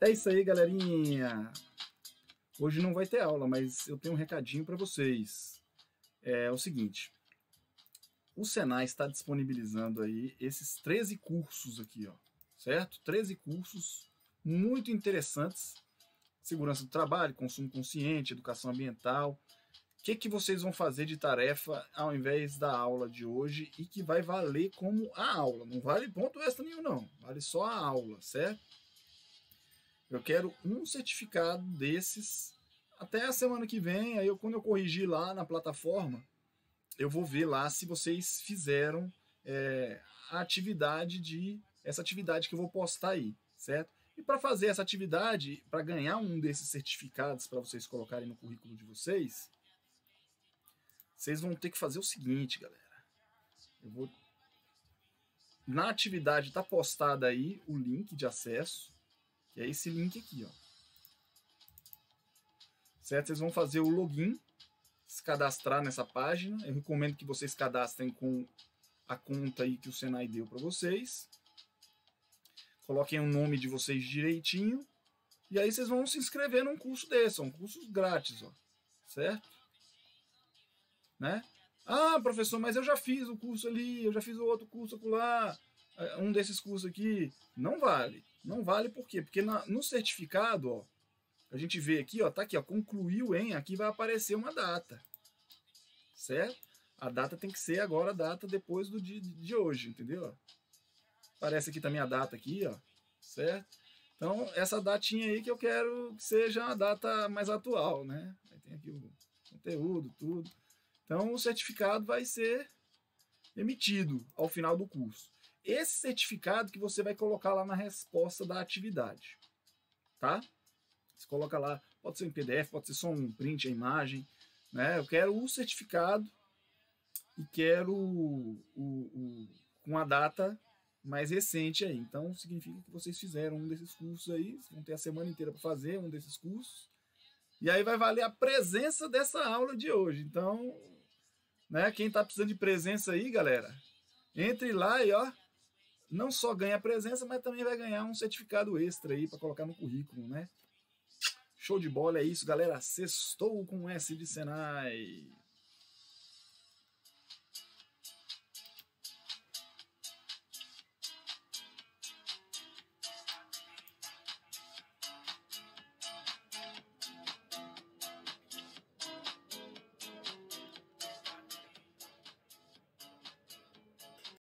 É isso aí, galerinha. Hoje não vai ter aula, mas eu tenho um recadinho para vocês. É o seguinte, o Senai está disponibilizando aí esses 13 cursos aqui, ó, certo? 13 cursos muito interessantes. Segurança do trabalho, consumo consciente, educação ambiental. O que, que vocês vão fazer de tarefa ao invés da aula de hoje e que vai valer como a aula. Não vale ponto extra nenhum, não. Vale só a aula, certo? Eu quero um certificado desses até a semana que vem. Aí eu, quando eu corrigir lá na plataforma, eu vou ver lá se vocês fizeram é, a atividade de essa atividade que eu vou postar aí, certo? E para fazer essa atividade, para ganhar um desses certificados para vocês colocarem no currículo de vocês, vocês vão ter que fazer o seguinte, galera. Eu vou na atividade tá postada aí o link de acesso, que é esse link aqui, ó. Certo? Vocês vão fazer o login se cadastrar nessa página. Eu recomendo que vocês cadastrem com a conta aí que o Senai deu para vocês. Coloquem o nome de vocês direitinho. E aí vocês vão se inscrever num curso desse, são cursos grátis, ó. Certo? Né? Ah, professor, mas eu já fiz o curso ali, eu já fiz o outro curso lá, um desses cursos aqui. Não vale. Não vale por quê? Porque na, no certificado, ó, a gente vê aqui, ó, tá aqui, ó, concluiu em, aqui vai aparecer uma data. Certo? A data tem que ser agora a data depois do dia de hoje, entendeu? Aparece aqui também a data aqui, ó, certo? Então, essa datinha aí que eu quero que seja a data mais atual, né? Aí tem aqui o conteúdo, tudo. Então, o certificado vai ser emitido ao final do curso. Esse certificado que você vai colocar lá na resposta da atividade, tá? Você coloca lá, pode ser em PDF, pode ser só um print, a imagem. Né? Eu quero o certificado e quero o, o, com a data mais recente aí. Então significa que vocês fizeram um desses cursos aí, vão ter a semana inteira para fazer um desses cursos. E aí vai valer a presença dessa aula de hoje. Então, né, quem está precisando de presença aí, galera, entre lá e ó, não só ganha presença, mas também vai ganhar um certificado extra aí para colocar no currículo, né? Show de bola, é isso, galera. Sextou com S de Senai.